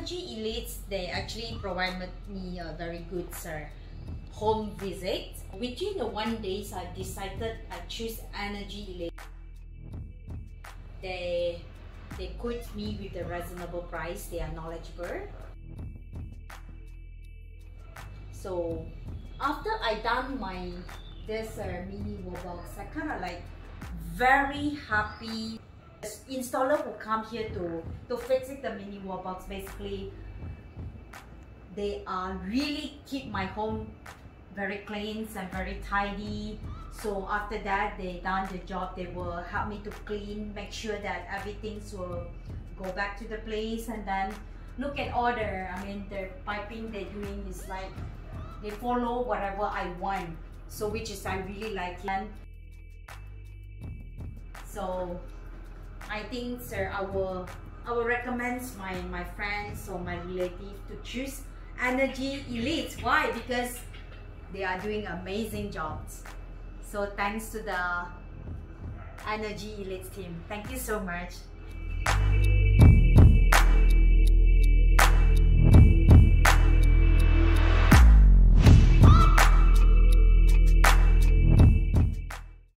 Energi Elites, they actually provided me a very good sir, home visit. Within the one days, I decided I choose Energi Elite. They they quote me with a reasonable price. They are knowledgeable. So after I done my this uh, mini wall box, I kind of like very happy installer who come here to to fix it the mini wall box. Basically they are really keep my home very clean and very tidy. So after that they done the job. They will help me to clean make sure that everything will go back to the place. And then look at order. I mean the piping they're doing is like they follow whatever i want. So which is i really like it. So I think sir I will I will recommend my my friends or my relative to choose Energi Elite. Why? Because they are doing amazing jobs. So thanks to the Energi Elite team. Thank you so much.